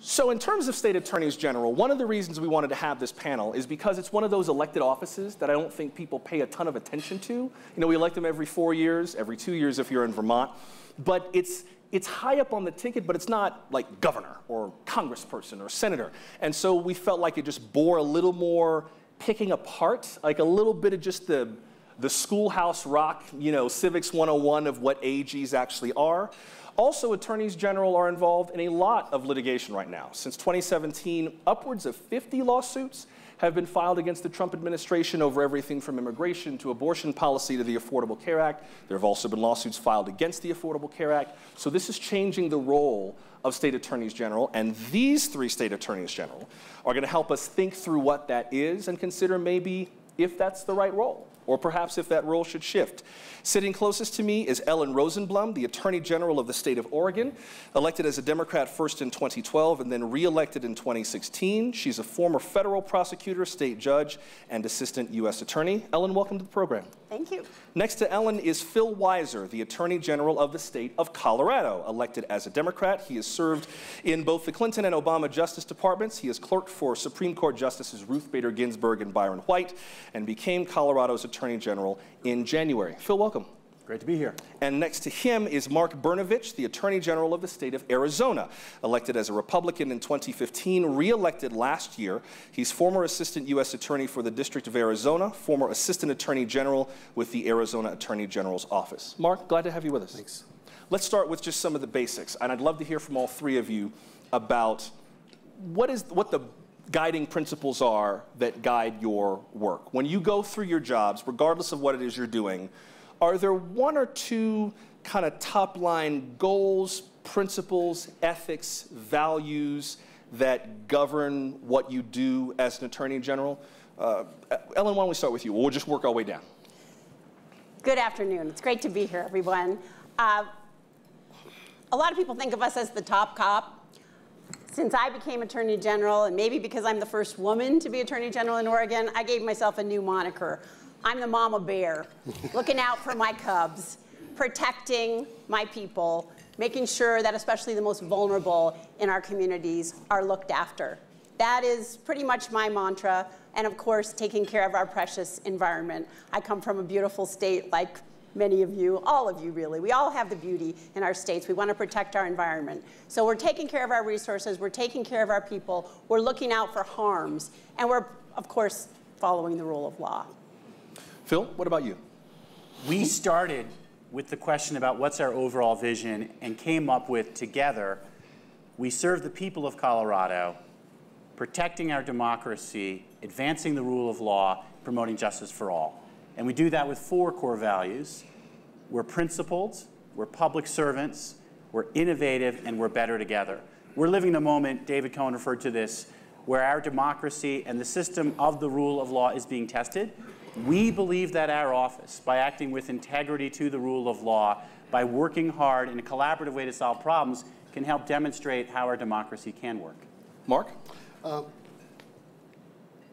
So in terms of state attorneys general, one of the reasons we wanted to have this panel is because it's one of those elected offices that I don't think people pay a ton of attention to. You know, we elect them every four years, every two years if you're in Vermont, but it's it's high up on the ticket, but it's not like governor or congressperson or senator. And so we felt like it just bore a little more picking apart, like a little bit of just the the schoolhouse rock, you know, civics 101 of what AGs actually are. Also, attorneys general are involved in a lot of litigation right now. Since 2017, upwards of 50 lawsuits have been filed against the Trump administration over everything from immigration to abortion policy to the Affordable Care Act. There have also been lawsuits filed against the Affordable Care Act. So this is changing the role of state attorneys general, and these three state attorneys general are going to help us think through what that is and consider maybe if that's the right role or perhaps if that role should shift. Sitting closest to me is Ellen Rosenblum, the Attorney General of the state of Oregon, elected as a Democrat first in 2012 and then reelected in 2016. She's a former federal prosecutor, state judge, and assistant U.S. attorney. Ellen, welcome to the program. Thank you. Next to Ellen is Phil Weiser, the Attorney General of the state of Colorado, elected as a Democrat. He has served in both the Clinton and Obama Justice Departments. He has clerked for Supreme Court Justices Ruth Bader Ginsburg and Byron White and became Colorado's Attorney General in January. Phil, welcome. Great to be here. And next to him is Mark Brnovich, the Attorney General of the state of Arizona, elected as a Republican in 2015, re-elected last year. He's former Assistant U.S. Attorney for the District of Arizona, former Assistant Attorney General with the Arizona Attorney General's Office. Mark, glad to have you with us. Thanks. Let's start with just some of the basics, and I'd love to hear from all three of you about what is what the guiding principles are that guide your work. When you go through your jobs, regardless of what it is you're doing, are there one or two kind of top line goals, principles, ethics, values that govern what you do as an attorney general? Uh, Ellen, why don't we start with you? We'll just work our way down. Good afternoon. It's great to be here, everyone. Uh, a lot of people think of us as the top cop. Since I became Attorney General, and maybe because I'm the first woman to be Attorney General in Oregon, I gave myself a new moniker. I'm the mama bear, looking out for my cubs, protecting my people, making sure that especially the most vulnerable in our communities are looked after. That is pretty much my mantra. And of course, taking care of our precious environment. I come from a beautiful state like many of you, all of you really. We all have the beauty in our states. We want to protect our environment. So we're taking care of our resources, we're taking care of our people, we're looking out for harms, and we're, of course, following the rule of law. Phil, what about you? We started with the question about what's our overall vision and came up with together we serve the people of Colorado, protecting our democracy, advancing the rule of law, promoting justice for all. And we do that with four core values. We're principled, we're public servants, we're innovative, and we're better together. We're living the moment, David Cohen referred to this, where our democracy and the system of the rule of law is being tested. We believe that our office, by acting with integrity to the rule of law, by working hard in a collaborative way to solve problems, can help demonstrate how our democracy can work. Mark? Uh,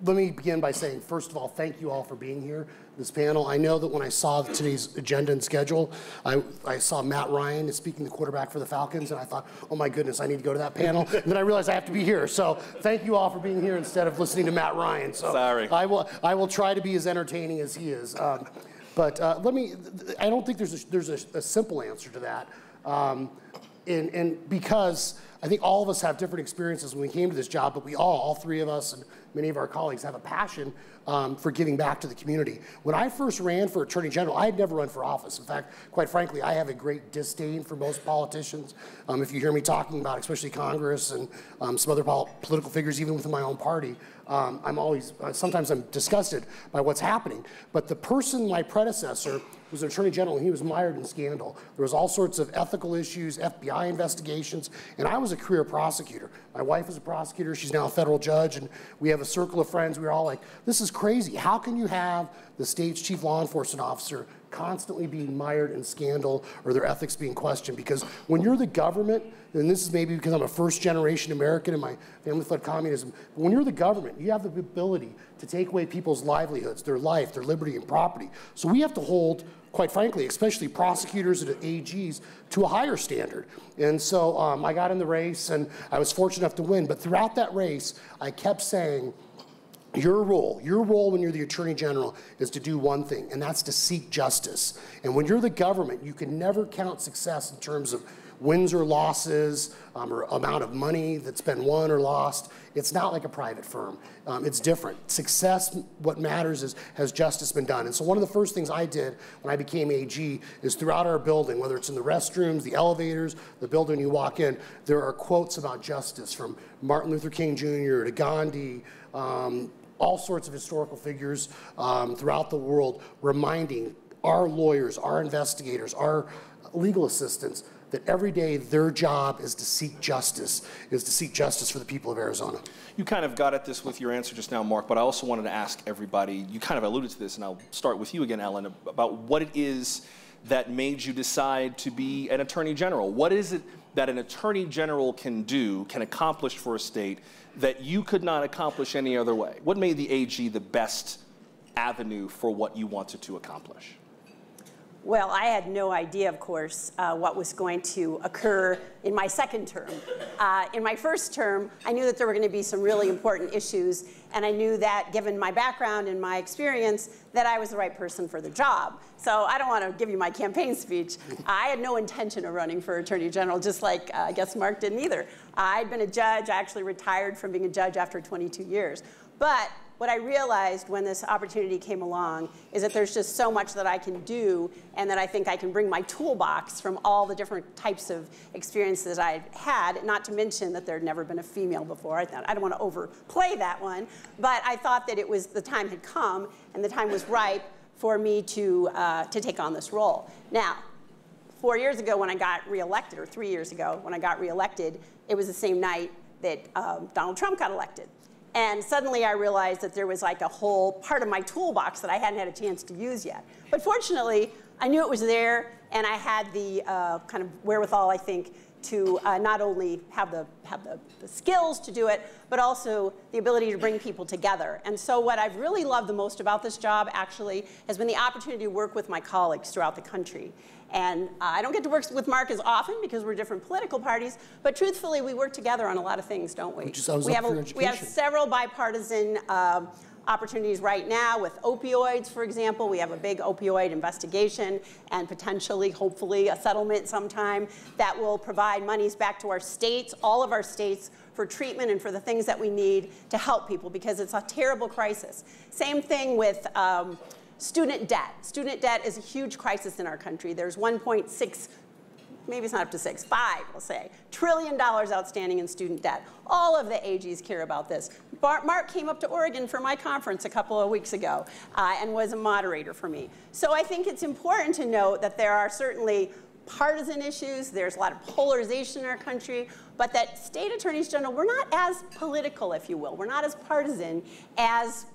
let me begin by saying, first of all, thank you all for being here, this panel. I know that when I saw today's agenda and schedule, I, I saw Matt Ryan speaking the quarterback for the Falcons, and I thought, oh my goodness, I need to go to that panel. and then I realized I have to be here. So thank you all for being here instead of listening to Matt Ryan. So Sorry. I will, I will try to be as entertaining as he is. Um, but uh, let me, I don't think there's a, there's a, a simple answer to that. Um, and, and because I think all of us have different experiences when we came to this job, but we all, all three of us, and many of our colleagues have a passion um, for giving back to the community. When I first ran for Attorney General, I had never run for office. In fact, quite frankly, I have a great disdain for most politicians. Um, if you hear me talking about, especially Congress and um, some other pol political figures, even within my own party, um, I'm always, uh, sometimes I'm disgusted by what's happening. But the person, my predecessor, was an attorney general and he was mired in scandal. There was all sorts of ethical issues, FBI investigations, and I was a career prosecutor. My wife is a prosecutor, she's now a federal judge, and we have a circle of friends. We were all like, this is crazy. How can you have the state's chief law enforcement officer constantly being mired in scandal or their ethics being questioned. Because when you're the government, and this is maybe because I'm a first generation American and my family fled communism, but when you're the government, you have the ability to take away people's livelihoods, their life, their liberty, and property. So we have to hold quite frankly, especially prosecutors and AGs, to a higher standard. And so um, I got in the race and I was fortunate enough to win. But throughout that race, I kept saying, your role, your role when you're the Attorney General is to do one thing, and that's to seek justice. And when you're the government, you can never count success in terms of wins or losses, um, or amount of money that's been won or lost. It's not like a private firm. Um, it's different. Success, what matters is, has justice been done? And so one of the first things I did when I became AG is throughout our building, whether it's in the restrooms, the elevators, the building you walk in, there are quotes about justice from Martin Luther King Jr. to Gandhi, um, all sorts of historical figures um, throughout the world reminding our lawyers, our investigators, our legal assistants that every day their job is to seek justice, is to seek justice for the people of Arizona. You kind of got at this with your answer just now, Mark, but I also wanted to ask everybody, you kind of alluded to this, and I'll start with you again, Ellen, about what it is that made you decide to be an attorney general. What is it that an attorney general can do, can accomplish for a state that you could not accomplish any other way? What made the AG the best avenue for what you wanted to accomplish? Well, I had no idea, of course, uh, what was going to occur in my second term. Uh, in my first term, I knew that there were going to be some really important issues, and I knew that, given my background and my experience, that I was the right person for the job. So I don't want to give you my campaign speech. I had no intention of running for Attorney General, just like uh, I guess Mark didn't either. I'd been a judge. I actually retired from being a judge after 22 years. But what I realized when this opportunity came along is that there's just so much that I can do and that I think I can bring my toolbox from all the different types of experiences that I've had, not to mention that there had never been a female before. I, thought, I don't want to overplay that one, but I thought that it was the time had come and the time was ripe for me to, uh, to take on this role. Now, four years ago when I got reelected, or three years ago when I got reelected, it was the same night that um, Donald Trump got elected. And suddenly I realized that there was like a whole part of my toolbox that I hadn't had a chance to use yet. But fortunately, I knew it was there, and I had the uh, kind of wherewithal, I think, to uh, not only have, the, have the, the, skills to do it, but also the ability to bring people together. And so what I've really loved the most about this job, actually, has been the opportunity to work with my colleagues throughout the country. And uh, I don't get to work with Mark as often because we're different political parties, but truthfully, we work together on a lot of things, don't we? We, have a, we have several bipartisan uh, opportunities right now with opioids, for example. We have a big opioid investigation and potentially, hopefully, a settlement sometime that will provide monies back to our states, all of our states, for treatment and for the things that we need to help people because it's a terrible crisis. Same thing with um, Student debt. Student debt is a huge crisis in our country. There's 1.6 maybe it's not up to six, five, we'll say, trillion dollars outstanding in student debt. All of the AGs care about this. Mark came up to Oregon for my conference a couple of weeks ago uh, and was a moderator for me. So I think it's important to note that there are certainly partisan issues, there's a lot of polarization in our country, but that state attorneys general, we're not as political, if you will. We're not as partisan as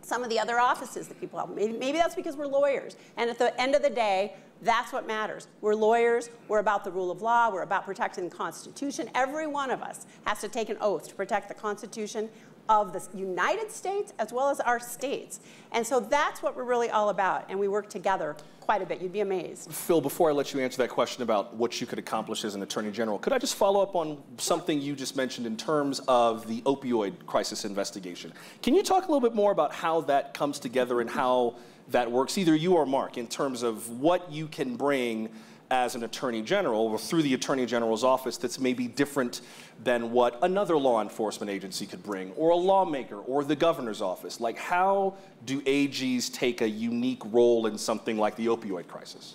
some of the other offices that people have. Maybe, maybe that's because we're lawyers. And at the end of the day, that's what matters. We're lawyers. We're about the rule of law. We're about protecting the Constitution. Every one of us has to take an oath to protect the Constitution of the United States as well as our states. And so that's what we're really all about. And we work together quite a bit. You'd be amazed. Phil, before I let you answer that question about what you could accomplish as an attorney general, could I just follow up on something you just mentioned in terms of the opioid crisis investigation? Can you talk a little bit more about how that comes together and how that works, either you or Mark, in terms of what you can bring as an attorney general or through the attorney general's office that's maybe different than what another law enforcement agency could bring or a lawmaker or the governor's office. Like how do ags take a unique role in something like the opioid crisis?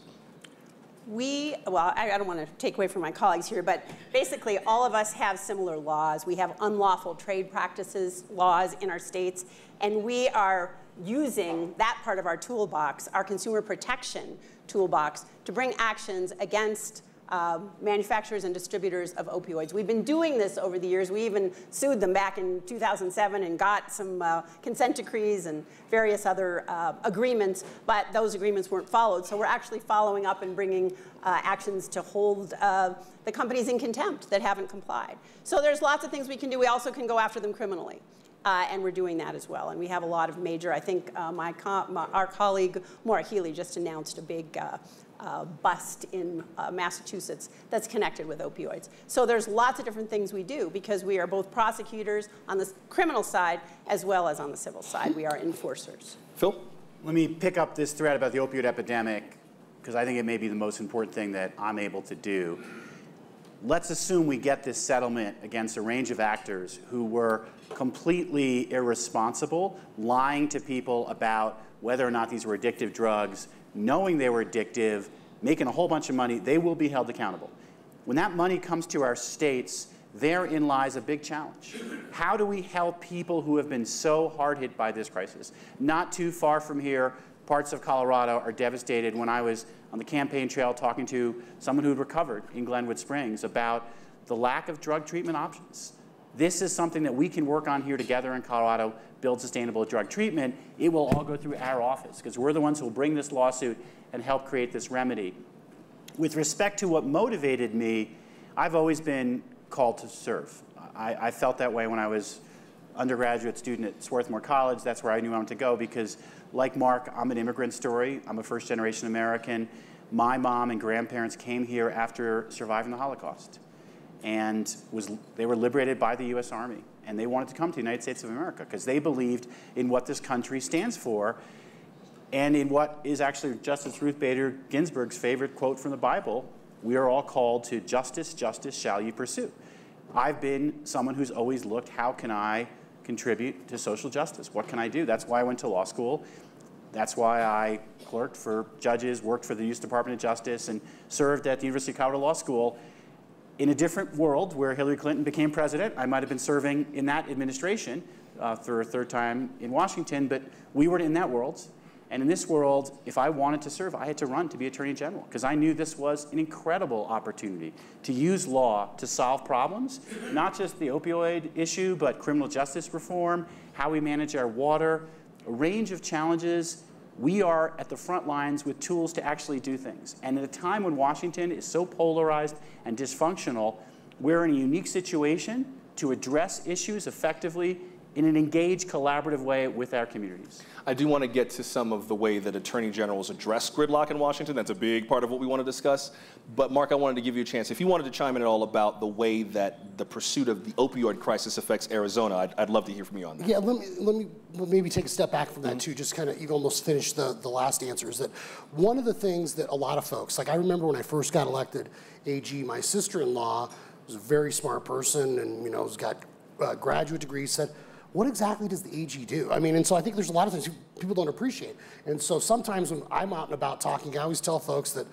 We, well, I, don't want to take away from my colleagues here, but basically all of us have similar laws. We have unlawful trade practices laws in our states, and we are using that part of our toolbox, our consumer protection toolbox, to bring actions against uh, manufacturers and distributors of opioids. We've been doing this over the years. We even sued them back in 2007 and got some uh, consent decrees and various other uh, agreements, but those agreements weren't followed. So we're actually following up and bringing uh, actions to hold uh, the companies in contempt that haven't complied. So there's lots of things we can do. We also can go after them criminally. Uh, and we're doing that as well. And we have a lot of major, I think uh, my, my, our colleague Maura Healey just announced a big uh, uh, bust in uh, Massachusetts that's connected with opioids. So there's lots of different things we do because we are both prosecutors on the criminal side as well as on the civil side. We are enforcers. Phil? Let me pick up this thread about the opioid epidemic because I think it may be the most important thing that I'm able to do. Let's assume we get this settlement against a range of actors who were completely irresponsible, lying to people about whether or not these were addictive drugs knowing they were addictive, making a whole bunch of money, they will be held accountable. When that money comes to our states, therein lies a big challenge. How do we help people who have been so hard hit by this crisis? Not too far from here, parts of Colorado are devastated. When I was on the campaign trail talking to someone who'd recovered in Glenwood Springs about the lack of drug treatment options. This is something that we can work on here together in Colorado build sustainable drug treatment, it will all go through our office because we're the ones who will bring this lawsuit and help create this remedy. With respect to what motivated me, I've always been called to serve. I, I felt that way when I was undergraduate student at Swarthmore College. That's where I knew I wanted to go because, like Mark, I'm an immigrant story. I'm a first generation American. My mom and grandparents came here after surviving the Holocaust and was, they were liberated by the US Army and they wanted to come to the United States of America because they believed in what this country stands for and in what is actually Justice Ruth Bader Ginsburg's favorite quote from the Bible we are all called to justice, justice shall you pursue. I've been someone who's always looked how can I contribute to social justice? What can I do? That's why I went to law school. That's why I clerked for judges, worked for the U.S. Department of Justice, and served at the University of Colorado Law School in a different world where Hillary Clinton became president, I might have been serving in that administration uh, for a third time in Washington, but we were in that world. And in this world, if I wanted to serve, I had to run to be Attorney General because I knew this was an incredible opportunity to use law to solve problems, not just the opioid issue, but criminal justice reform, how we manage our water, a range of challenges we are at the front lines with tools to actually do things. And at a time when Washington is so polarized and dysfunctional, we're in a unique situation to address issues effectively in an engaged, collaborative way with our communities. I do want to get to some of the way that attorney generals address gridlock in Washington. That's a big part of what we want to discuss. But Mark, I wanted to give you a chance. If you wanted to chime in at all about the way that the pursuit of the opioid crisis affects Arizona, I'd, I'd love to hear from you on that. Yeah, let me, let me maybe take a step back from that mm-hmm. too, just kind of, you almost finished the, the last answer, is that one of the things that a lot of folks, like I remember when I first got elected AG, my sister-in-law was a very smart person and, you know, has got a graduate degrees, said, what exactly does the AG do? I mean, and so I think there's a lot of things people don't appreciate. And so sometimes when I'm out and about talking, I always tell folks that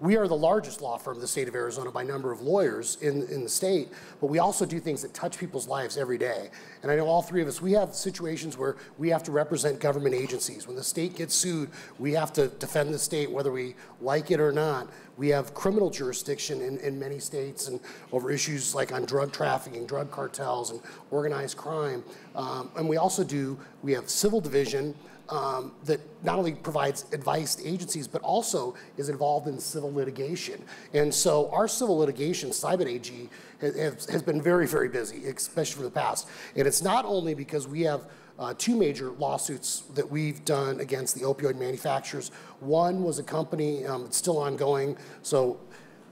we are the largest law firm in the state of Arizona by number of lawyers in, in the state, but we also do things that touch people's lives every day. And I know all three of us, we have situations where we have to represent government agencies. When the state gets sued, we have to defend the state whether we like it or not. We have criminal jurisdiction in, in many states and over issues like on drug trafficking, drug cartels, and organized crime. Um, and we also do, we have civil division, um, that not only provides advice to agencies, but also is involved in civil litigation. And so our civil litigation, Cybit AG, has, has been very, very busy, especially for the past. And it's not only because we have uh, two major lawsuits that we've done against the opioid manufacturers. One was a company, um, it's still ongoing, so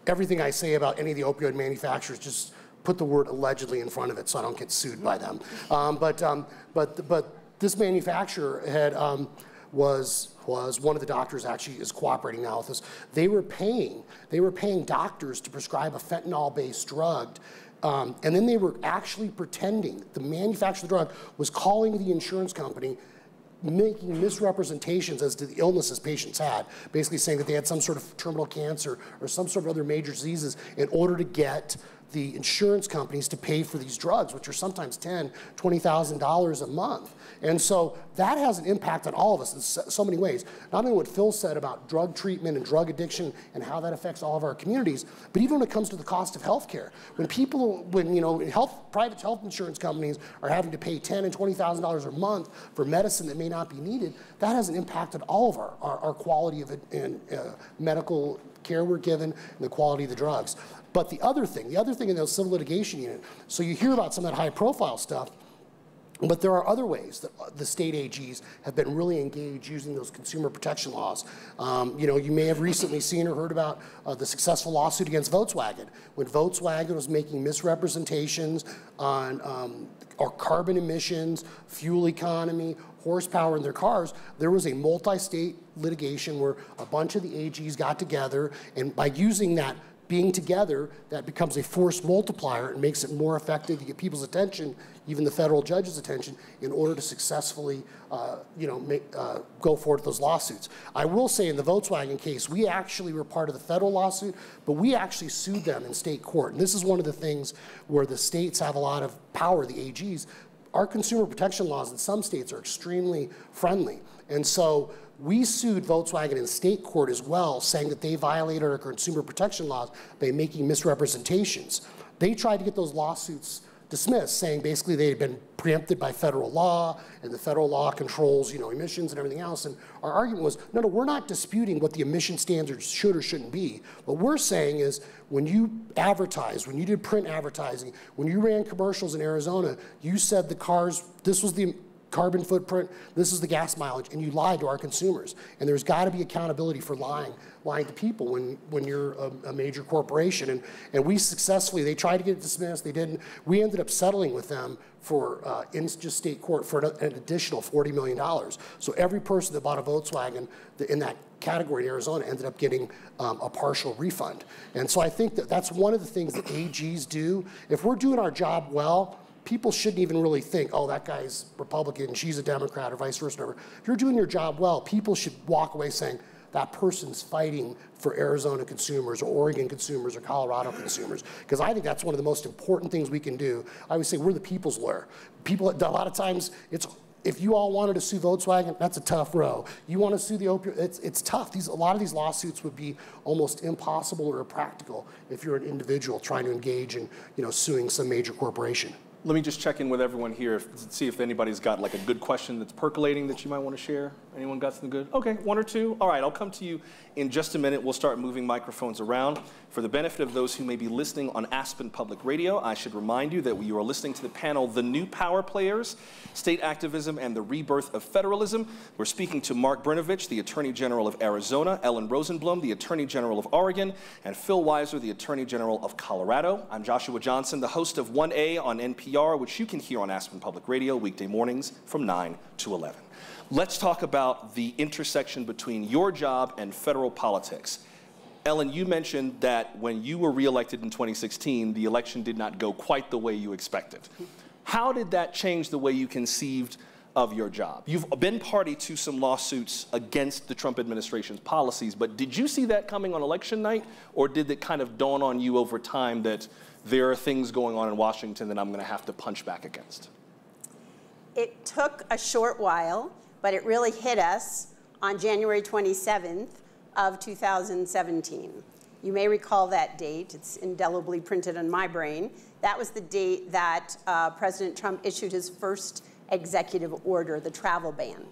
everything I say about any of the opioid manufacturers, just put the word allegedly in front of it so I don't get sued by them. Um, but, um, but, but this manufacturer had um, was was one of the doctors actually is cooperating now with us. They were paying they were paying doctors to prescribe a fentanyl-based drug. Um, and then they were actually pretending the manufacturer of the drug was calling the insurance company making misrepresentations as to the illnesses patients had, basically saying that they had some sort of terminal cancer or some sort of other major diseases in order to get the insurance companies to pay for these drugs, which are sometimes ten, twenty thousand dollars a month. And so that has an impact on all of us in so many ways. Not only what Phil said about drug treatment and drug addiction and how that affects all of our communities, but even when it comes to the cost of health care. When people, when you know, health, private health insurance companies are having to pay ten and twenty thousand dollars a month for medicine that may not be needed, that has an impact on all of our, our, our quality of it and uh, medical care we're given and the quality of the drugs. But the other thing, the other thing in the civil litigation unit, so you hear about some of that high profile stuff, but there are other ways that uh, the state AGs have been really engaged using those consumer protection laws. Um, you know, you may have recently seen or heard about uh, the successful lawsuit against Volkswagen when Volkswagen was making misrepresentations on um, our carbon emissions, fuel economy, horsepower in their cars. There was a multi-state litigation where a bunch of the AGs got together, and by using that being together, that becomes a force multiplier and makes it more effective to get people's attention, even the federal judge's attention, in order to successfully, uh, you know, make, uh, go forward with those lawsuits. I will say in the Volkswagen case, we actually were part of the federal lawsuit, but we actually sued them in state court. And this is one of the things where the states have a lot of power, the AGs. Our consumer protection laws in some states are extremely friendly. And so we sued Volkswagen in state court as well, saying that they violated our consumer protection laws by making misrepresentations. They tried to get those lawsuits dismissed, saying basically they had been preempted by federal law, and the federal law controls, you know, emissions and everything else. And our argument was, no, no, we're not disputing what the emission standards should or shouldn't be. What we're saying is, when you advertised, when you did print advertising, when you ran commercials in Arizona, you said the cars, this was the carbon footprint, this is the gas mileage, and you lied to our consumers. And there's got to be accountability for lying, lying to people when, when you're a, a, major corporation. And, and we successfully, they tried to get it dismissed, they didn't. We ended up settling with them for uh, in just state court for an, an, additional $40 million. So every person that bought a Volkswagen in that category in Arizona ended up getting um, a partial refund. And so I think that that's one of the things that AGs do. If we're doing our job well, people shouldn't even really think, oh, that guy's Republican, she's a Democrat, or vice versa. If you're doing your job well, people should walk away saying, that person's fighting for Arizona consumers or Oregon consumers or Colorado consumers. Because I think that's one of the most important things we can do. I always say we're the people's lawyer. People, a lot of times, it's if you all wanted to sue Volkswagen, that's a tough row. You want to sue the opioid, it's, it's tough. These, a lot of these lawsuits would be almost impossible or impractical if you're an individual trying to engage in you know, suing some major corporation. Let me just check in with everyone here, to see if anybody's got like a good question that's percolating that you might want to share. Anyone got something good? Okay, one or two. All right, I'll come to you in just a minute. We'll start moving microphones around. For the benefit of those who may be listening on Aspen Public Radio, I should remind you that you are listening to the panel The New Power Players, State Activism and the Rebirth of Federalism. We're speaking to Mark Brnovich, the Attorney General of Arizona, Ellen Rosenblum, the Attorney General of Oregon, and Phil Weiser, the Attorney General of Colorado. I'm Joshua Johnson, the host of 1A on NPR, which you can hear on Aspen Public Radio weekday mornings from 9 to 11. Let's talk about the intersection between your job and federal politics. Ellen, you mentioned that when you were reelected in 2016, the election did not go quite the way you expected. How did that change the way you conceived of your job? You've been party to some lawsuits against the Trump administration's policies, but did you see that coming on election night, or did it kind of dawn on you over time that there are things going on in Washington that I'm going to have to punch back against? It took a short while but it really hit us on January 27th of 2017. You may recall that date. It's indelibly printed on my brain. That was the date that uh, President Trump issued his first executive order, the travel ban.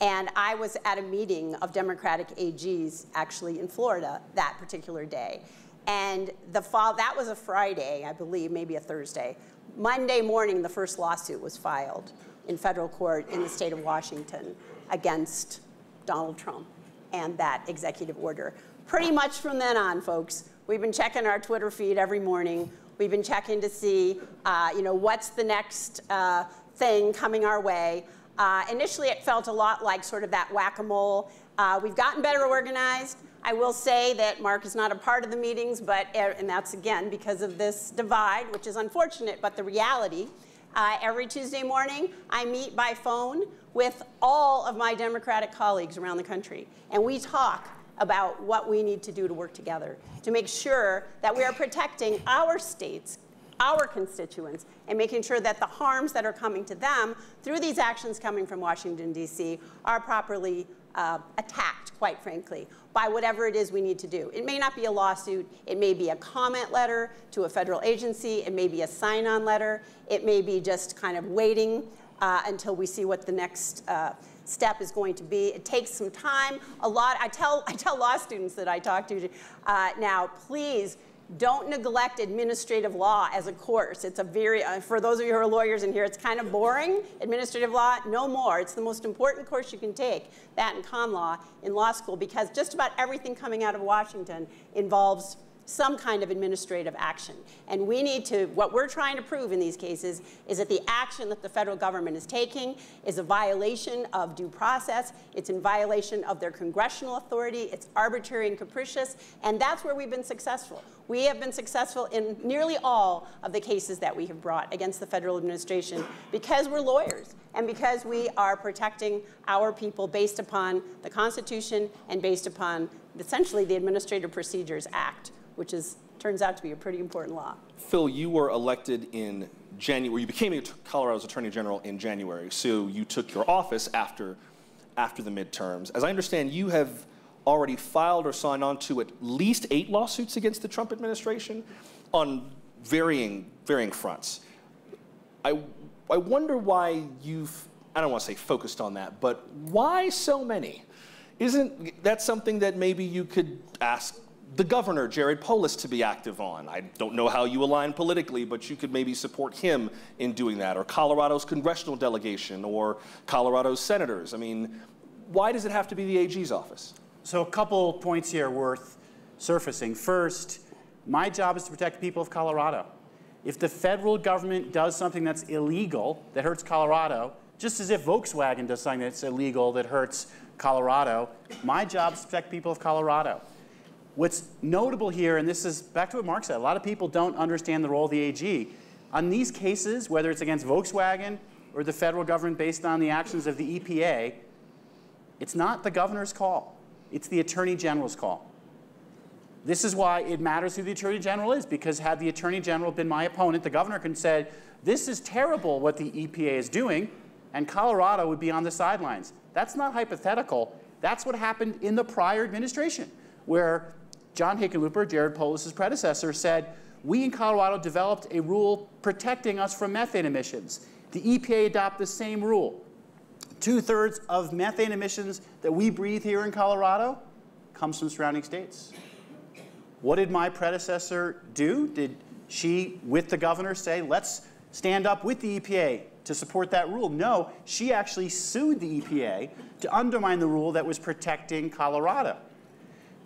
And I was at a meeting of Democratic AGs actually in Florida that particular day. And the fall, that was a Friday, I believe, maybe a Thursday. Monday morning, the first lawsuit was filed in federal court in the state of Washington against Donald Trump and that executive order. Pretty much from then on, folks, we've been checking our Twitter feed every morning. We've been checking to see, uh, you know, what's the next uh, thing coming our way. Uh, initially, it felt a lot like sort of that whack-a-mole. Uh, we've gotten better organized. I will say that Mark is not a part of the meetings, but, uh, and that's again because of this divide, which is unfortunate, but the reality uh, every Tuesday morning, I meet by phone with all of my Democratic colleagues around the country, and we talk about what we need to do to work together to make sure that we are protecting our states, our constituents, and making sure that the harms that are coming to them through these actions coming from Washington, D.C., are properly uh, attacked, quite frankly, by whatever it is we need to do. It may not be a lawsuit, it may be a comment letter to a federal agency, it may be a sign on letter, it may be just kind of waiting uh, until we see what the next. Uh, step is going to be. It takes some time. A lot. I tell I tell law students that I talk to uh, now. Please don't neglect administrative law as a course. It's a very, uh, for those of you who are lawyers in here, it's kind of boring. Administrative law, no more. It's the most important course you can take, that and con law in law school, because just about everything coming out of Washington involves some kind of administrative action. And we need to, what we're trying to prove in these cases is that the action that the federal government is taking is a violation of due process, it's in violation of their congressional authority, it's arbitrary and capricious, and that's where we've been successful. We have been successful in nearly all of the cases that we have brought against the federal administration because we're lawyers and because we are protecting our people based upon the Constitution and based upon essentially the Administrative Procedures Act which is, turns out to be a pretty important law. Phil, you were elected in January. You became Colorado's Attorney General in January, so you took your office after, after the midterms. As I understand, you have already filed or signed on to at least eight lawsuits against the Trump administration on varying, varying fronts. I, I wonder why you've, I don't want to say focused on that, but why so many? Isn't that something that maybe you could ask the governor, Jared Polis, to be active on. I don't know how you align politically, but you could maybe support him in doing that, or Colorado's congressional delegation, or Colorado's senators. I mean, why does it have to be the AG's office? So, a couple points here worth surfacing. First, my job is to protect the people of Colorado. If the federal government does something that's illegal that hurts Colorado, just as if Volkswagen does something that's illegal that hurts Colorado, my job is to protect people of Colorado. What's notable here, and this is back to what Mark said, a lot of people don't understand the role of the AG. On these cases, whether it's against Volkswagen or the federal government based on the actions of the EPA, it's not the governor's call. It's the attorney general's call. This is why it matters who the attorney general is, because had the attorney general been my opponent, the governor could have said, this is terrible what the EPA is doing, and Colorado would be on the sidelines. That's not hypothetical. That's what happened in the prior administration, where John Hickenlooper, Jared Polis' predecessor, said, we in Colorado developed a rule protecting us from methane emissions. The EPA adopted the same rule. Two thirds of methane emissions that we breathe here in Colorado comes from surrounding states. What did my predecessor do? Did she, with the governor, say, let's stand up with the EPA to support that rule? No, she actually sued the EPA to undermine the rule that was protecting Colorado.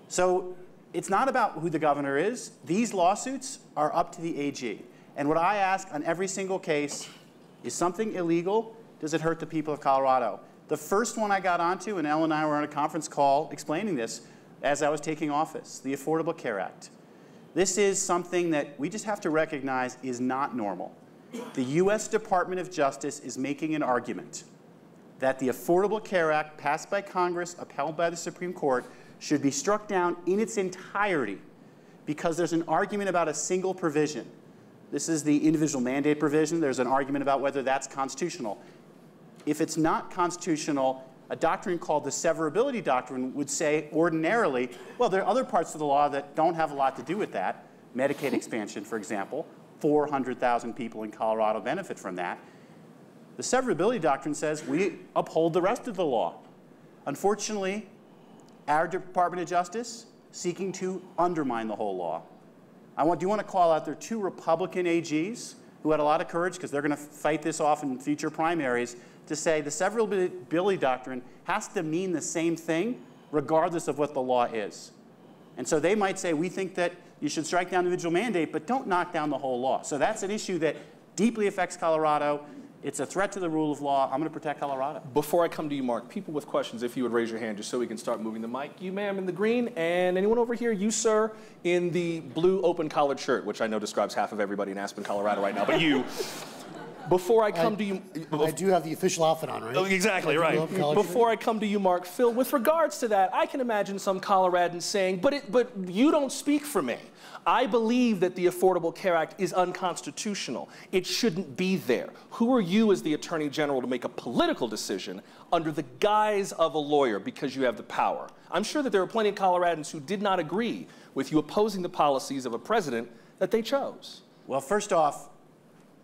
So it's not about who the governor is. These lawsuits are up to the AG. And what I ask on every single case is something illegal? Does it hurt the people of Colorado? The first one I got onto, and Ellen and I were on a conference call explaining this as I was taking office, the Affordable Care Act. This is something that we just have to recognize is not normal. The US Department of Justice is making an argument that the Affordable Care Act passed by Congress, upheld by the Supreme Court, should be struck down in its entirety because there's an argument about a single provision. This is the individual mandate provision. There's an argument about whether that's constitutional. If it's not constitutional, a doctrine called the severability doctrine would say ordinarily, well, there are other parts of the law that don't have a lot to do with that. Medicaid expansion, for example, 400,000 people in Colorado benefit from that. The severability doctrine says we uphold the rest of the law. Unfortunately, our Department of Justice seeking to undermine the whole law. I want, do want to call out there two Republican AGs who had a lot of courage because they're going to fight this off in future primaries to say the severability doctrine has to mean the same thing regardless of what the law is. And so they might say, we think that you should strike down the individual mandate, but don't knock down the whole law. So that's an issue that deeply affects Colorado. It's a threat to the rule of law. I'm going to protect Colorado. Before I come to you, Mark, people with questions, if you would raise your hand just so we can start moving the mic. You, ma'am, in the green, and anyone over here, you, sir, in the blue open collared shirt, which I know describes half of everybody in Aspen, Colorado right now, but you. Before I come to you, I do have the official outfit on, right? Oh, exactly, right. Before I come to you, Mark, Phil, with regards to that, I can imagine some Coloradans saying, but, it, but you don't speak for me. I believe that the Affordable Care Act is unconstitutional. It shouldn't be there. Who are you as the Attorney General to make a political decision under the guise of a lawyer because you have the power? I'm sure that there are plenty of Coloradans who did not agree with you opposing the policies of a president that they chose. Well, first off,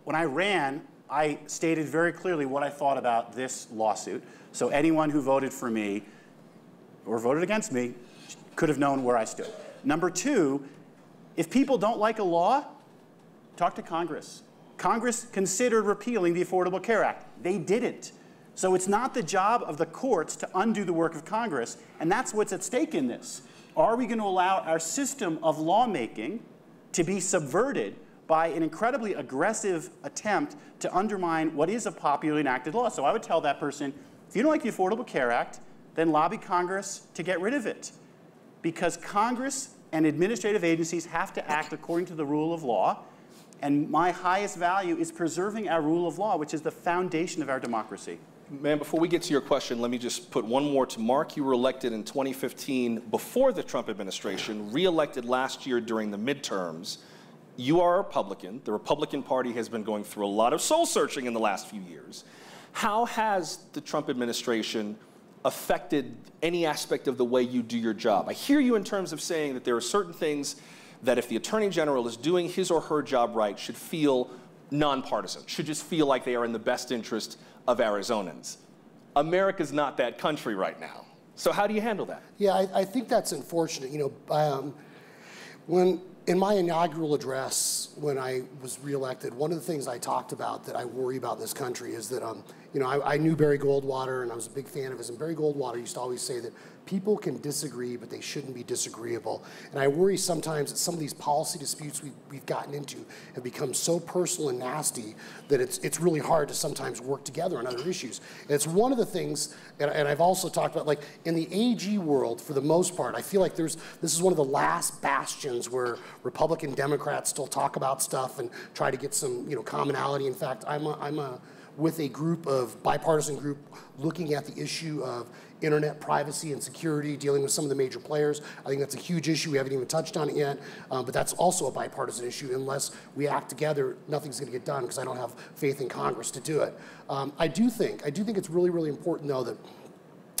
when I ran, I stated very clearly what I thought about this lawsuit. So anyone who voted for me or voted against me could have known where I stood. Number two, if people don't like a law, talk to Congress. Congress considered repealing the Affordable Care Act. They didn't. So it's not the job of the courts to undo the work of Congress, and that's what's at stake in this. Are we going to allow our system of lawmaking to be subverted by an incredibly aggressive attempt to undermine what is a popularly enacted law. So I would tell that person, if you don't like the Affordable Care Act, then lobby Congress to get rid of it. Because Congress and administrative agencies have to act according to the rule of law. And my highest value is preserving our rule of law, which is the foundation of our democracy. Man, before we get to your question, let me just put one more to Mark. You were elected in 2015 before the Trump administration, reelected last year during the midterms you are a Republican. The Republican Party has been going through a lot of soul searching in the last few years. How has the Trump administration affected any aspect of the way you do your job? I hear you in terms of saying that there are certain things that if the Attorney General is doing his or her job right, should feel nonpartisan, should just feel like they are in the best interest of Arizonans. America's not that country right now. So how do you handle that? Yeah, I, I think that's unfortunate. You know, um, when in my inaugural address, when I was reelected, one of the things I talked about that I worry about in this country is that, um, you know, I, I, knew Barry Goldwater and I was a big fan of his. And Barry Goldwater used to always say that people can disagree, but they shouldn't be disagreeable. And I worry sometimes that some of these policy disputes we've, we've gotten into have become so personal and nasty that it's, it's really hard to sometimes work together on other issues. And it's one of the things, and, and I've also talked about, like in the AG world, for the most part, I feel like there's this is one of the last bastions where Republican Democrats still talk about stuff and try to get some you know commonality. In fact, I'm a, I'm a with a group of bipartisan group looking at the issue of internet privacy and security, dealing with some of the major players. I think that's a huge issue. We haven't even touched on it yet, um, but that's also a bipartisan issue. Unless we act together, nothing's going to get done because I don't have faith in Congress to do it. Um, I do think, I do think it's really, really important though that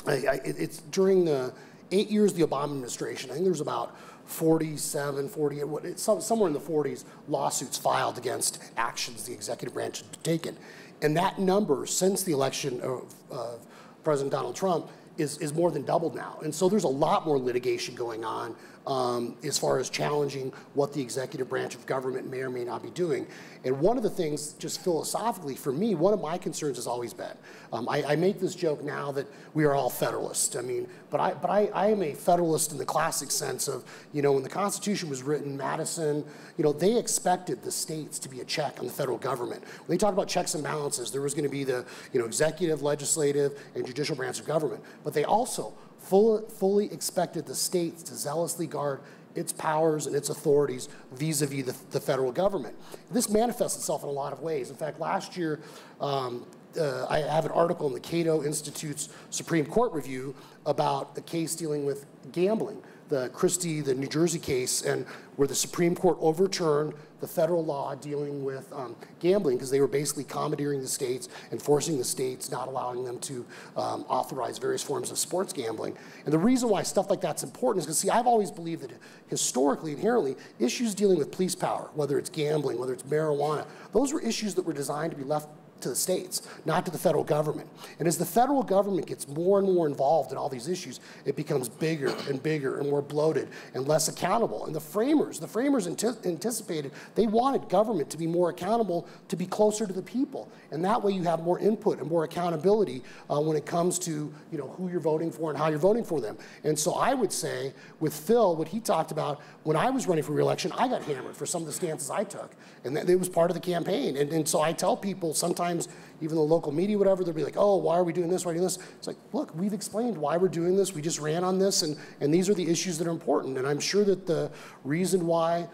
I, I, it's during the eight years of the Obama administration. I think there's about 47, 48, somewhere in the 40s lawsuits filed against actions the executive branch had taken. And that number since the election of, of President Donald Trump is, is more than doubled now. And so there's a lot more litigation going on um, as far as challenging what the executive branch of government may or may not be doing. And one of the things, just philosophically, for me, one of my concerns has always been, um, I, I, make this joke now that we are all Federalists. I mean, but I, but I, I am a Federalist in the classic sense of, you know, when the Constitution was written, Madison, you know, they expected the states to be a check on the federal government. When they talked about checks and balances, there was going to be the, you know, executive, legislative, and judicial branch of government. But they also full, fully expected the states to zealously guard its powers and its authorities vis-a-vis the, the, federal government. This manifests itself in a lot of ways. In fact, last year, um, uh, I have an article in the Cato Institute's Supreme Court review about a case dealing with gambling the Christie, the New Jersey case, and where the Supreme Court overturned the federal law dealing with um, gambling because they were basically commandeering the states and forcing the states, not allowing them to um, authorize various forms of sports gambling. And the reason why stuff like that's important is because, see, I've always believed that historically, inherently, issues dealing with police power, whether it's gambling, whether it's marijuana, those were issues that were designed to be left to the states, not to the federal government. And as the federal government gets more and more involved in all these issues, it becomes bigger and bigger and more bloated and less accountable. And the framers, the framers anticipated they wanted government to be more accountable, to be closer to the people. And that way you have more input and more accountability uh, when it comes to you know, who you're voting for and how you're voting for them. And so I would say with Phil, what he talked about, when I was running for reelection, I got hammered for some of the stances I took. And it was part of the campaign. And, and so I tell people sometimes sometimes even the local media, whatever, they'll be like, oh, why are we doing this? Why are we doing this? It's like, look, we've explained why we're doing this. We just ran on this, and, and these are the issues that are important. And I'm sure that the reason why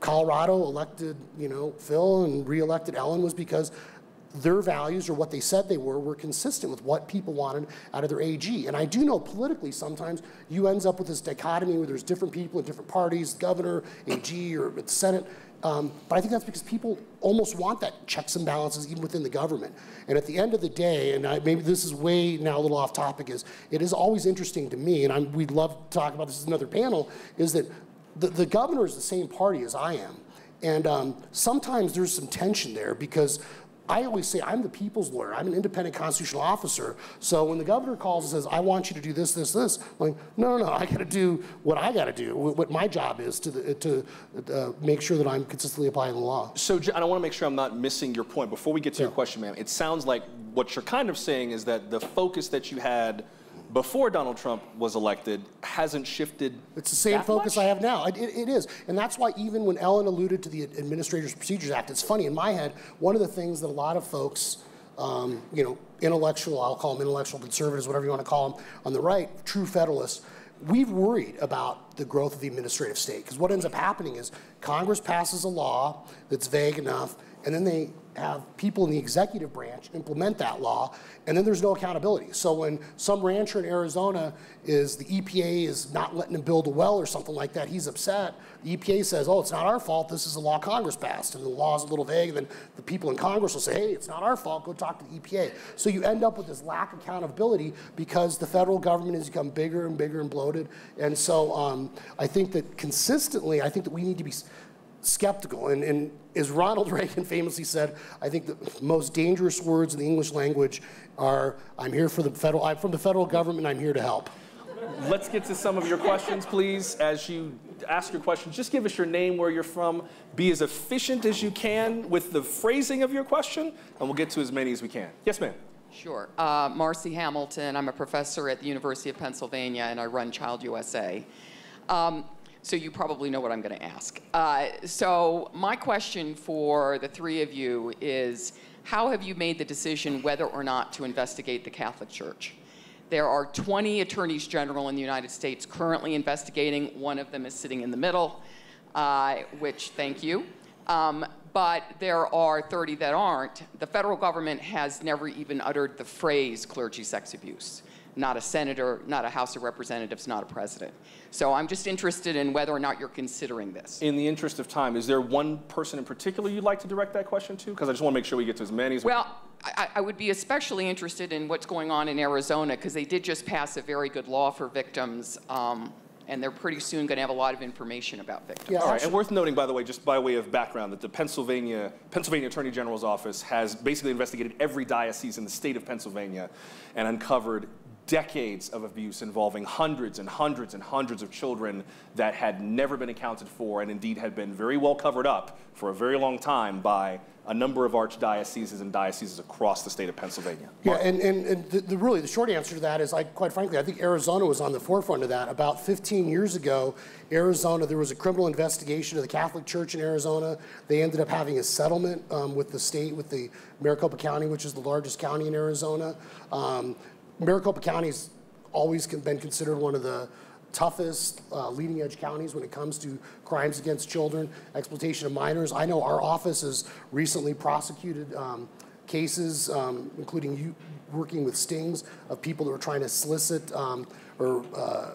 Colorado elected, you know, Phil and reelected Ellen was because their values or what they said they were were consistent with what people wanted out of their AG. And I do know politically sometimes you ends up with this dichotomy where there's different people in different parties, governor, AG, or Senate. Um, but I think that's because people almost want that checks and balances even within the government. And at the end of the day, and I, maybe this is way now a little off topic, is it is always interesting to me, and I'm, we'd love to talk about this in another panel, is that the, the governor is the same party as I am. And um, sometimes there's some tension there because I always say I'm the people's lawyer. I'm an independent constitutional officer. So when the governor calls and says, I want you to do this, this, this, I'm like, no, no, no, I got to do what I got to do, what my job is to, the, to uh, make sure that I'm consistently applying the law. So, and I want to make sure I'm not missing your point. Before we get to yeah. your question, ma'am, it sounds like what you're kind of saying is that the focus that you had before Donald Trump was elected hasn't shifted. It's the same focus much? I have now. It, it is. And that's why, even when Ellen alluded to the Administrative Procedures Act, it's funny, in my head, one of the things that a lot of folks, um, you know, intellectual, I'll call them intellectual conservatives, whatever you want to call them, on the right, true Federalists, we've worried about the growth of the administrative state. Because what ends up happening is Congress passes a law that's vague enough, and then they have people in the executive branch implement that law, and then there's no accountability. So when some rancher in Arizona is the EPA is not letting him build a well or something like that, he's upset. The EPA says, "Oh, it's not our fault. This is a law Congress passed," and the law is a little vague. And then the people in Congress will say, "Hey, it's not our fault. Go talk to the EPA." So you end up with this lack of accountability because the federal government has become bigger and bigger and bloated. And so um, I think that consistently, I think that we need to be skeptical. And, and as Ronald Reagan famously said, I think the most dangerous words in the English language are, I'm here for the federal, I'm from the federal government, I'm here to help. Let's get to some of your questions, please. As you ask your questions, just give us your name, where you're from, be as efficient as you can with the phrasing of your question, and we'll get to as many as we can. Yes, ma'am. Sure. Uh, Marci Hamilton. I'm a professor at the University of Pennsylvania, and I run Child USA. Um, so you probably know what I'm going to ask. Uh, so my question for the three of you is, how have you made the decision whether or not to investigate the Catholic Church? There are 20 attorneys general in the United States currently investigating. One of them is sitting in the middle, uh, which thank you. Um, but there are 30 that aren't. The federal government has never even uttered the phrase clergy sex abuse not a senator, not a House of Representatives, not a president. So I'm just interested in whether or not you're considering this. In the interest of time, is there one person in particular you'd like to direct that question to? Because I just want to make sure we get to as many as well. I, I would be especially interested in what's going on in Arizona because they did just pass a very good law for victims. Um, and they're pretty soon going to have a lot of information about victims. Yeah, all right. And worth noting, by the way, just by way of background, that the Pennsylvania Pennsylvania Attorney General's office has basically investigated every diocese in the state of Pennsylvania and uncovered decades of abuse involving hundreds and hundreds and hundreds of children that had never been accounted for and indeed had been very well covered up for a very long time by a number of archdioceses and dioceses across the state of Pennsylvania. Yeah, and, and, and the, the, really the short answer to that is, I, quite frankly, I think Arizona was on the forefront of that. About 15 years ago, Arizona, there was a criminal investigation of the Catholic Church in Arizona. They ended up having a settlement um, with the state, with the Maricopa County, which is the largest county in Arizona. Um, Maricopa County's always been considered one of the toughest uh, leading edge counties when it comes to crimes against children, exploitation of minors. I know our office has recently prosecuted um, cases, um, including you working with stings of people that were trying to solicit um, or uh,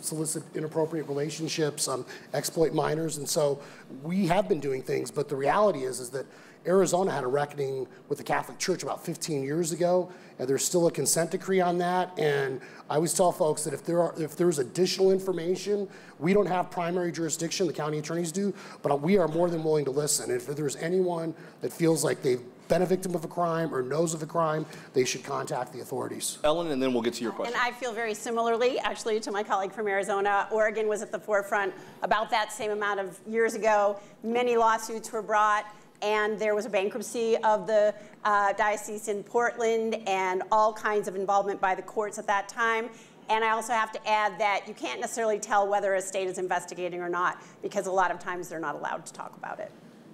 solicit inappropriate relationships, um, exploit minors, and so we have been doing things. But the reality is, is that Arizona had a reckoning with the Catholic Church about 15 years ago, and there's still a consent decree on that. And I always tell folks that if there are if there's additional information, we don't have primary jurisdiction, the county attorneys do, but we are more than willing to listen. And if there's anyone that feels like they've been a victim of a crime or knows of a crime, they should contact the authorities. Ellen, and then we'll get to your question. And I feel very similarly, actually, to my colleague from Arizona. Oregon was at the forefront about that same amount of years ago. Many lawsuits were brought and there was a bankruptcy of the uh, diocese in Portland and all kinds of involvement by the courts at that time. And I also have to add that you can't necessarily tell whether a state is investigating or not because a lot of times they're not allowed to talk about it.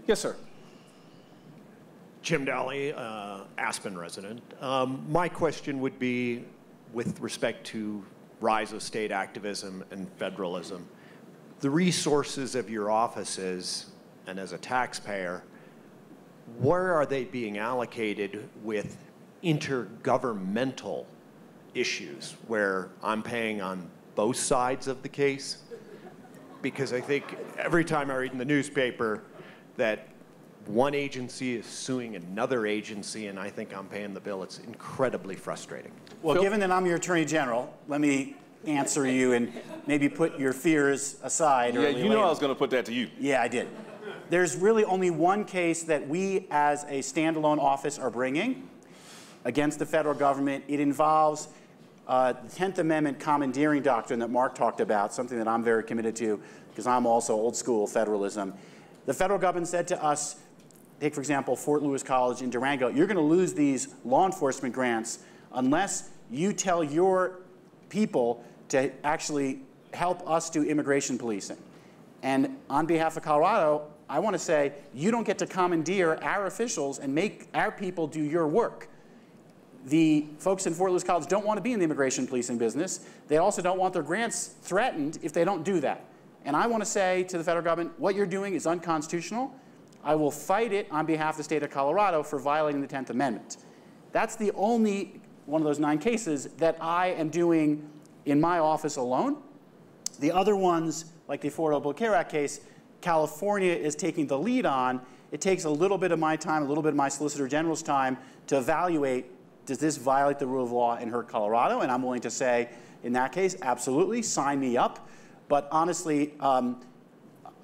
Yes, sir. Jim Daly, uh, Aspen resident. Um, my question would be with respect to rise of state activism and federalism. The resources of your offices and as a taxpayer, where are they being allocated with intergovernmental issues where I'm paying on both sides of the case? Because I think every time I read in the newspaper that one agency is suing another agency and I think I'm paying the bill, it's incredibly frustrating. Well, Phil? given that I'm your Attorney General, let me answer you and maybe put your fears aside. Yeah, you know I was going to put that to you. Yeah, I did. There's really only one case that we as a standalone office are bringing against the federal government. It involves uh, the 10th Amendment commandeering doctrine that Mark talked about, something that I'm very committed to because I'm also old school federalism. The federal government said to us, take for example Fort Lewis College in Durango, you're going to lose these law enforcement grants unless you tell your people to actually help us do immigration policing. And on behalf of Colorado, I want to say you don't get to commandeer our officials and make our people do your work. The folks in Fort Lewis College don't want to be in the immigration policing business. They also don't want their grants threatened if they don't do that. And I want to say to the federal government, what you're doing is unconstitutional. I will fight it on behalf of the state of Colorado for violating the 10th Amendment. That's the only one of those nine cases that I am doing in my office alone. The other ones, like the Affordable Care Act case, California is taking the lead on. It takes a little bit of my time, a little bit of my Solicitor General's time to evaluate does this violate the rule of law and hurt Colorado? And I'm willing to say, in that case, absolutely, sign me up. But honestly, um,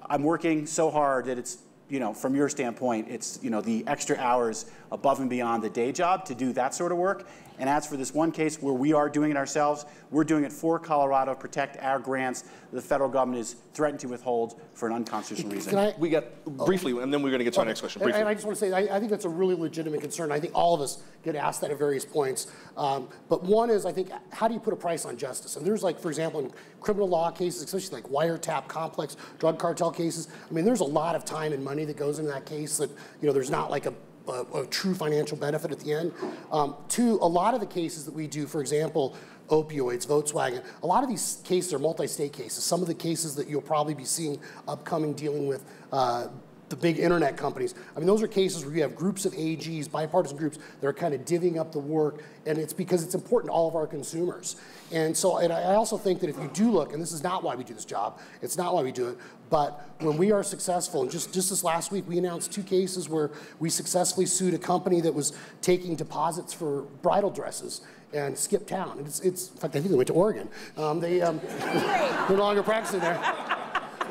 I'm working so hard that it's, you know, from your standpoint, it's, you know, the extra hours above and beyond the day job to do that sort of work. And as for this one case where we are doing it ourselves, we're doing it for Colorado, protect our grants the federal government is threatened to withhold for an unconstitutional reason. Can I, We got briefly, and then we're going to get to our next question. And- And I just want to say, I, I think that's a really legitimate concern. I think all of us get asked that at various points. Um, but one is, I think, how do you put a price on justice? And there's like, for example, in criminal law cases, especially like wiretap, complex drug cartel cases, I mean, there's a lot of time and money that goes into that case that, you know, there's not like a a, a true financial benefit at the end. Um, two, a lot of the cases that we do, for example, opioids, Volkswagen, a lot of these cases are multi-state cases. Some of the cases that you'll probably be seeing upcoming dealing with uh, the big internet companies. I mean, those are cases where you have groups of AGs, bipartisan groups, that are kind of divvying up the work, and it's because it's important to all of our consumers. And so, and I also think that if you do look, and this is not why we do this job, it's not why we do it, but when we are successful, and just, just this last week, we announced two cases where we successfully sued a company that was taking deposits for bridal dresses and skipped town. It's, it's in fact, I think they went to Oregon. Um, they, um, they're no longer practicing there.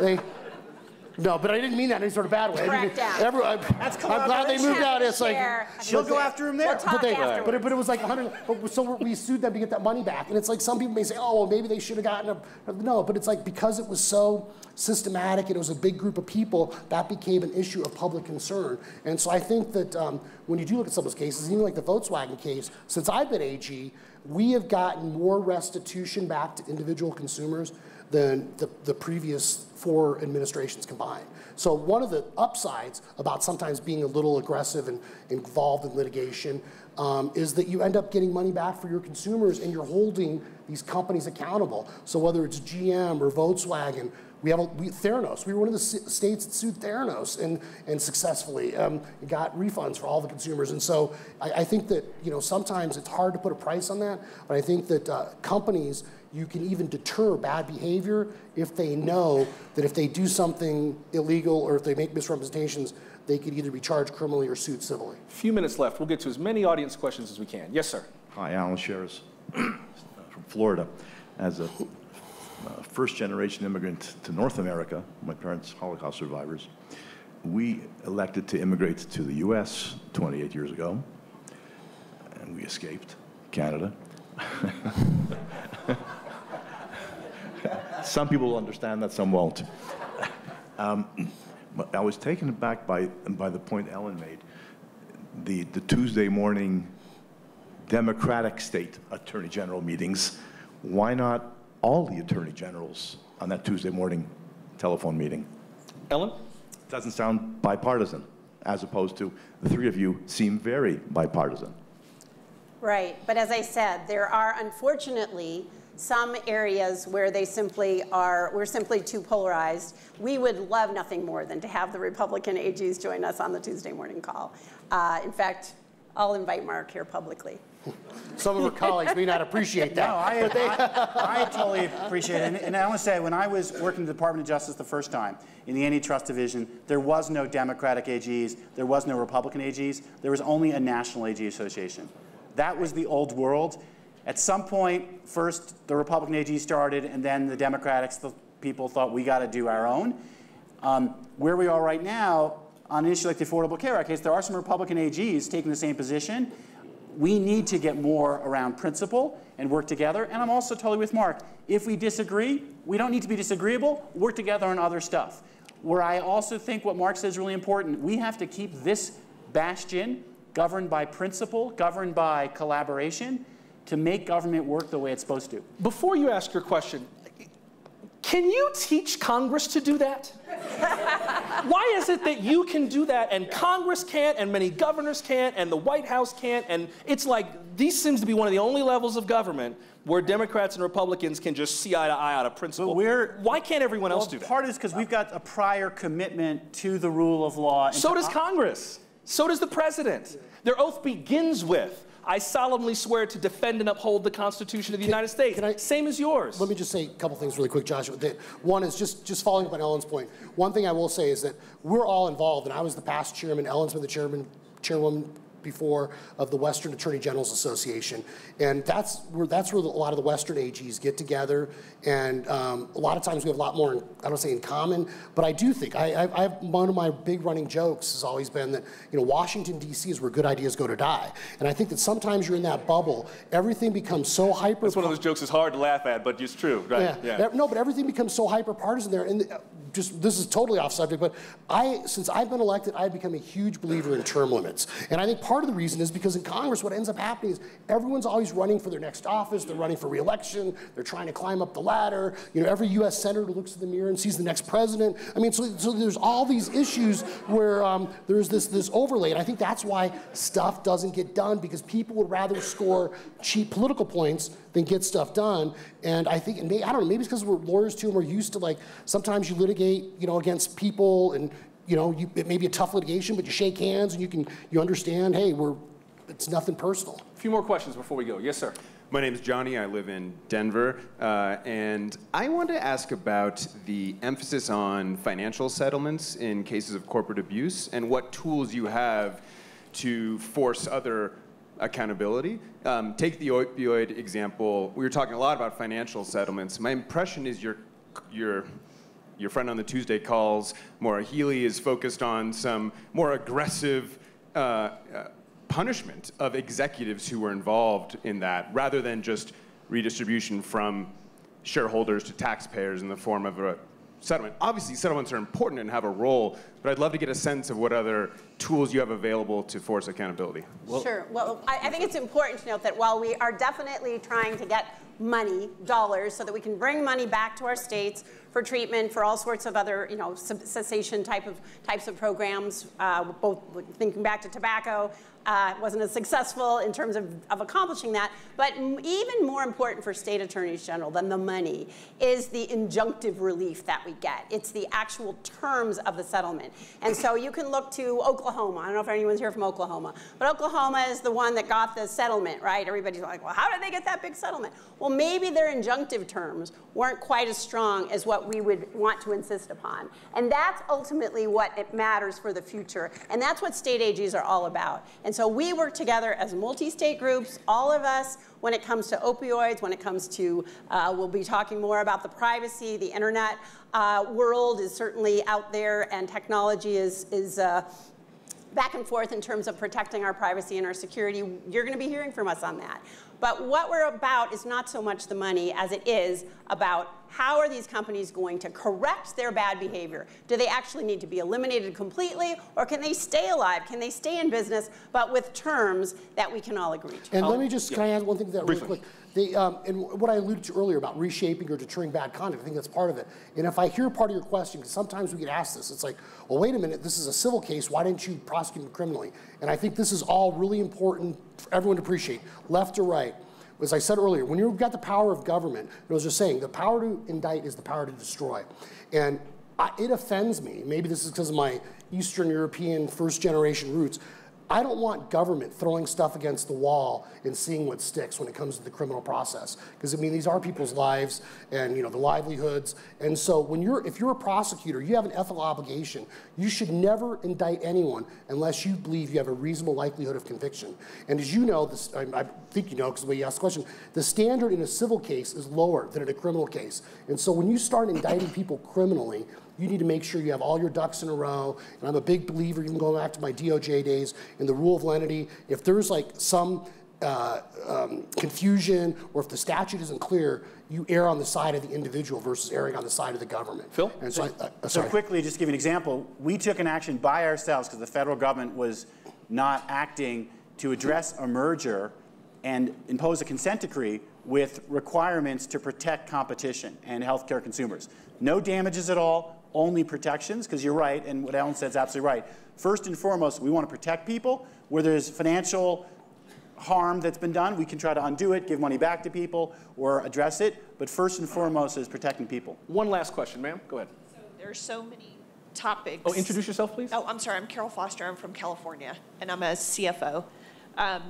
They, no, but I didn't mean that in any sort of bad way. I Crack didn't- down. every- I'm, I'm glad they moved out. It's like, She'll go after him there. We'll but, they, but, it, but it was like 100. But, so we sued them to get that money back. And it's like some people may say, oh, well, maybe they should have gotten a. No, but it's like because it was so systematic and it was a big group of people, that became an issue of public concern. And so I think that um, when you do look at some of those cases, even like the Volkswagen case, since I've been AG, we have gotten more restitution back to individual consumers than the, the previous four administrations combined. So one of the upsides about sometimes being a little aggressive and involved in litigation um, is that you end up getting money back for your consumers and you're holding these companies accountable. So whether it's GM or Volkswagen, we have a, we, Theranos. We were one of the states that sued Theranos and, and successfully um, got refunds for all the consumers. And so I, I think that you know sometimes it's hard to put a price on that, but I think that uh, companies you can even deter bad behavior if they know that if they do something illegal or if they make misrepresentations, they could either be charged criminally or sued civilly. A few minutes left. We'll get to as many audience questions as we can. Yes, sir. Hi, Alan Shears from Florida. As a uh, first-generation immigrant to North America, my parents Holocaust survivors, we elected to immigrate to the U.S. 28 years ago, and we escaped Canada. some people will understand that, some won't. Um, I was taken aback by, by the point Ellen made. The, the Tuesday morning Democratic state attorney general meetings. Why not all the attorney generals on that Tuesday morning telephone meeting? Ellen? Doesn't sound bipartisan, as opposed to the three of you seem very bipartisan. Right, but as I said, there are unfortunately some areas where they simply are, we're simply too polarized. We would love nothing more than to have the Republican AGs join us on the Tuesday morning call. Uh, in fact, I'll invite Mark here publicly. Some of her colleagues may not appreciate that. No, I, I, I totally appreciate it. And, and I want to say, when I was working in the Department of Justice the first time in the antitrust division, there was no Democratic AGs, there was no Republican AGs, there was only a National AG Association. That was the old world. At some point, first the Republican AG started, and then the Democrats, the people thought we got to do our own. Um, where we are right now, on an issue like the Affordable Care Act case, there are some Republican AGs taking the same position we need to get more around principle and work together. And I'm also totally with Mark. If we disagree, we don't need to be disagreeable, work together on other stuff. Where I also think what Mark says is really important, we have to keep this bastion governed by principle, governed by collaboration, to make government work the way it's supposed to. Before you ask your question, can you teach Congress to do that? Why is it that you can do that and Congress can't and many governors can't and the White House can't? And it's like these seems to be one of the only levels of government where Democrats and Republicans can just see eye to eye out of principle. Why can't everyone well, else do that? Part is because we've got a prior commitment to the rule of law. So does Congress. So does the president. Their oath begins with I solemnly swear to defend and uphold the Constitution of the can, United States. I, Same as yours. Let me just say a couple things really quick, Josh. One is just, just following up on Ellen's point. One thing I will say is that we're all involved, and I was the past chairman, Ellen's been the chairman, chairwoman before of the Western Attorney Generals Association, and that's where that's where a lot of the Western AGs get together. And um, a lot of times we have a lot more, I don't say in common, but I do think I, I, I, have one of my big running jokes has always been that you know Washington D.C. is where good ideas go to die, and I think that sometimes you're in that bubble, everything becomes so hyper. That's one of those jokes is hard to laugh at, but it's true, right? Yeah. yeah. No, but everything becomes so hyper partisan there, and just this is totally off subject, but I since I've been elected, I've become a huge believer in term limits, and I think part of the reason is because in Congress, what ends up happening is everyone's always running for their next office, they're running for reelection, they're trying to climb up the ladder. You know, every U.S. senator looks in the mirror and sees the next president. I mean, so, so there's all these issues where um, there's this this overlay, and I think that's why stuff doesn't get done because people would rather score cheap political points than get stuff done. And I think, and may, I don't know, maybe it's because we're lawyers too and we're used to like, sometimes you litigate, you know, against people and, you know, you, it may be a tough litigation, but you shake hands and you can, you understand, hey, we're, it's nothing personal. A few more questions before we go. Yes, sir. My name is Johnny. I live in Denver. Uh, and I want to ask about the emphasis on financial settlements in cases of corporate abuse and what tools you have to force other accountability. Um, take the opioid example. We were talking a lot about financial settlements. My impression is your, your, your friend on the Tuesday calls, Maura Healey is focused on some more aggressive uh, uh, punishment of executives who were involved in that, rather than just redistribution from shareholders to taxpayers in the form of a settlement. Obviously, settlements are important and have a role, but I'd love to get a sense of what other tools you have available to force accountability. Well, sure. Well, I, I think it's important to note that while we are definitely trying to get money, dollars, so that we can bring money back to our states for treatment, for all sorts of other, you know, cessation type of types of programs, uh, both thinking back to tobacco, uh, wasn't as successful in terms of, of accomplishing that. But even more important for state attorneys general than the money is the injunctive relief that we get. It's the actual terms of the settlement. And so you can look to Oklahoma. I don't know if anyone's here from Oklahoma, but Oklahoma is the one that got the settlement, right? Everybody's like, well, how did they get that big settlement? Well, maybe their injunctive terms weren't quite as strong as what we would want to insist upon. And that's ultimately what it matters for the future. And that's what state AGs are all about. And and so we work together as multi-state groups, all of us, when it comes to opioids, when it comes to, uh, we'll be talking more about the privacy, the internet uh, world is certainly out there and technology is, is uh, back and forth in terms of protecting our privacy and our security. You're gonna be hearing from us on that. But what we're about is not so much the money as it is about how are these companies going to correct their bad behavior? Do they actually need to be eliminated completely, or can they stay alive? Can they stay in business, but with terms that we can all agree to? And let me just, yeah. can I add one thing to that Briefly. really quick? The, um, and what I alluded to earlier about reshaping or deterring bad conduct, I think that's part of it. And if I hear part of your question, because sometimes we get asked this, it's like, well, wait a minute, this is a civil case, why didn't you prosecute him criminally? And I think this is all really important for everyone to appreciate, left or right as I said earlier, when you've got the power of government, I was just saying, the power to indict is the power to destroy. And I, it offends me. Maybe this is because of my Eastern European first generation roots. I don't want government throwing stuff against the wall and seeing what sticks when it comes to the criminal process. Because I mean, these are people's lives and you know the livelihoods. And so when you're, if you're a prosecutor, you have an ethical obligation. You should never indict anyone unless you believe you have a reasonable likelihood of conviction. And as you know, this, I, I think you know because the way you asked the question, the standard in a civil case is lower than in a criminal case. And so when you start indicting people criminally, you need to make sure you have all your ducks in a row. And I'm a big believer, even going back to my DOJ days, in the rule of lenity. If there's like some uh, um, confusion or if the statute isn't clear, you err on the side of the individual versus erring on the side of the government. Phil? And so, I, uh, So quickly, just to give you an example, we took an action by ourselves because the federal government was not acting to address a merger and impose a consent decree with requirements to protect competition and healthcare consumers. No damages at all, only protections, because you're right, and what Ellen said is absolutely right. First and foremost, we want to protect people. Where there's financial harm that's been done, we can try to undo it, give money back to people, or address it. But first and foremost is protecting people. One last question, ma'am. Go ahead. There are so many topics. Oh, introduce yourself, please. Oh, I'm sorry. I'm Carol Foster. I'm from California, and I'm a CFO. Um,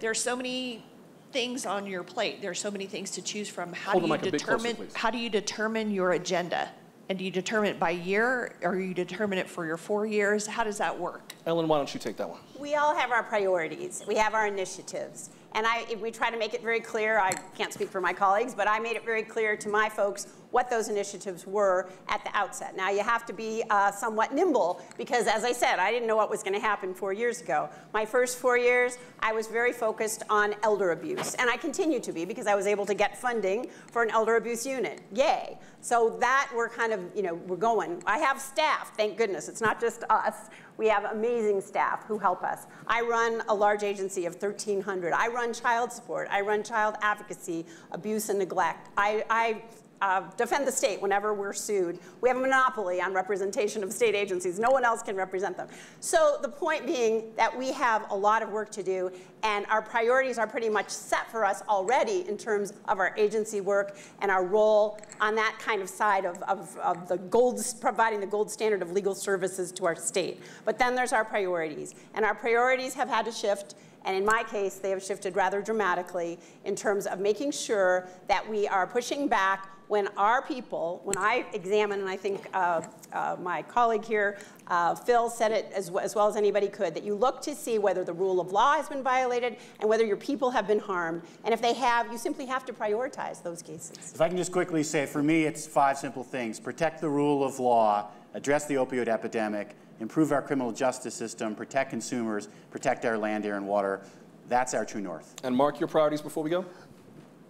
there are so many things on your plate. There are so many things to choose from. How Hold do you mic a bit closer, how do you determine your agenda? And do you determine it by year, or you determine it for your four years? How does that work? Ellen, why don't you take that one? We all have our priorities. We have our initiatives. And I, we try to make it very clear, I can't speak for my colleagues, but I made it very clear to my folks what those initiatives were at the outset. Now, you have to be uh, somewhat nimble because, as I said, I didn't know what was going to happen four years ago. My first four years, I was very focused on elder abuse, and I continue to be because I was able to get funding for an elder abuse unit. Yay. So that we're kind of, you know, we're going. I have staff, thank goodness. It's not just us. We have amazing staff who help us. I run a large agency of 1,300. I run child support. I run child advocacy, abuse and neglect. I, I uh, defend the state whenever we're sued. We have a monopoly on representation of state agencies. No one else can represent them. So the point being that we have a lot of work to do, and our priorities are pretty much set for us already in terms of our agency work and our role on that kind of side of, of, of the gold, providing the gold standard of legal services to our state. But then there's our priorities, and our priorities have had to shift and in my case, they have shifted rather dramatically in terms of making sure that we are pushing back when our people, when I examine, and I think uh, uh, my colleague here, uh, Phil, said it as, as well as anybody could, that you look to see whether the rule of law has been violated and whether your people have been harmed. And if they have, you simply have to prioritize those cases. If I can just quickly say, for me, it's five simple things. Protect the rule of law, address the opioid epidemic, improve our criminal justice system, protect consumers, protect our land, air, and water. That's our true north. And mark your priorities before we go.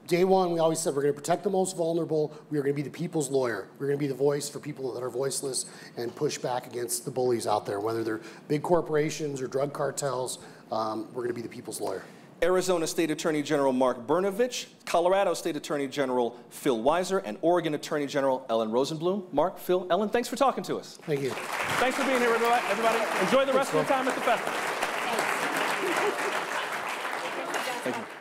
Day one, we always said we're going to protect the most vulnerable. We are going to be the people's lawyer. We're going to be the voice for people that are voiceless and push back against the bullies out there, whether they're big corporations or drug cartels. Um, we're going to be the people's lawyer. Arizona State Attorney General Mark Brnovich, Colorado State Attorney General Phil Weiser, and Oregon Attorney General Ellen Rosenblum. Mark, Phil, Ellen, thanks for talking to us. Thank you. Thanks for being here, everybody. Enjoy the rest of your time at the festival. Thanks.